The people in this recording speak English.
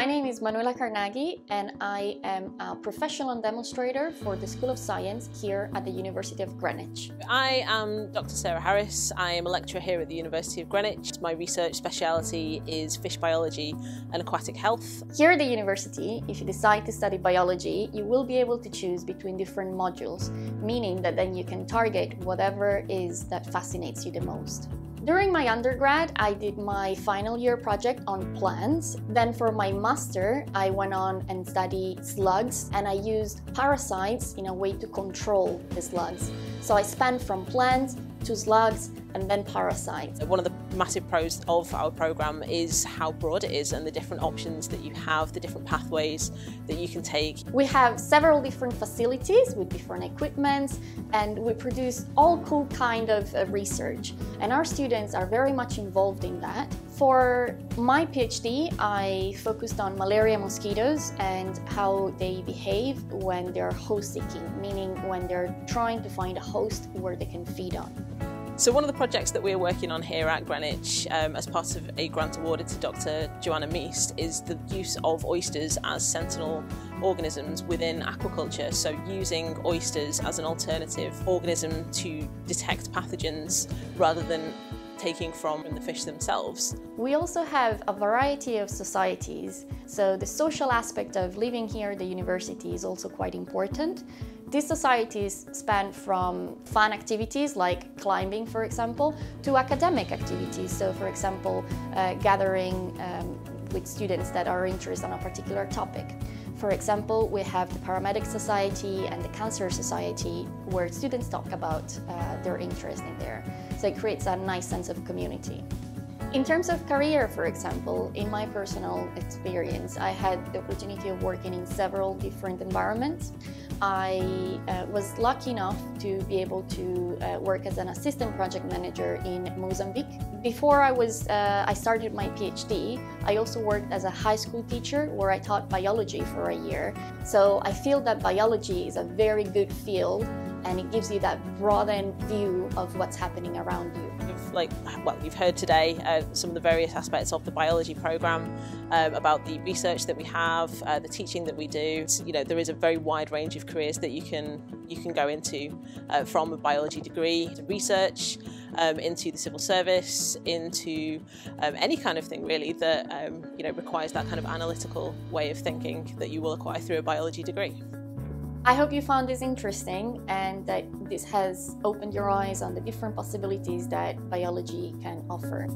My name is Manuela Carnaghi and I am a professional demonstrator for the School of Science here at the University of Greenwich. I am Dr Sarah Harris. I am a lecturer here at the University of Greenwich. My research speciality is fish biology and aquatic health. Here at the university, if you decide to study biology, you will be able to choose between different modules, meaning that then you can target whatever is that fascinates you the most. During my undergrad, I did my final year project on plants. Then for my master, I went on and studied slugs and I used parasites in a way to control the slugs. So I spanned from plants to slugs and then parasites. One of the massive pros of our programme is how broad it is and the different options that you have, the different pathways that you can take. We have several different facilities with different equipment and we produce all cool kind of uh, research and our students are very much involved in that. For my PhD, I focused on malaria mosquitoes and how they behave when they're host seeking, meaning when they're trying to find a host where they can feed on. So one of the projects that we're working on here at Greenwich um, as part of a grant awarded to Dr Joanna Meast is the use of oysters as sentinel organisms within aquaculture. So using oysters as an alternative organism to detect pathogens rather than taking from the fish themselves. We also have a variety of societies, so the social aspect of living here at the university is also quite important. These societies span from fun activities like climbing, for example, to academic activities. So, for example, uh, gathering um, with students that are interested on a particular topic. For example, we have the Paramedic Society and the Cancer Society where students talk about uh, their interest in there. So it creates a nice sense of community. In terms of career, for example, in my personal experience, I had the opportunity of working in several different environments. I uh, was lucky enough to be able to uh, work as an assistant project manager in Mozambique. Before I was, uh, I started my PhD, I also worked as a high school teacher where I taught biology for a year. So I feel that biology is a very good field and it gives you that broadened view of what's happening around you. Like, well, you've heard today uh, some of the various aspects of the biology program um, about the research that we have, uh, the teaching that we do. You know, there is a very wide range of careers that you can you can go into uh, from a biology degree to research, um, into the civil service, into um, any kind of thing really that um, you know requires that kind of analytical way of thinking that you will acquire through a biology degree. I hope you found this interesting and that this has opened your eyes on the different possibilities that biology can offer.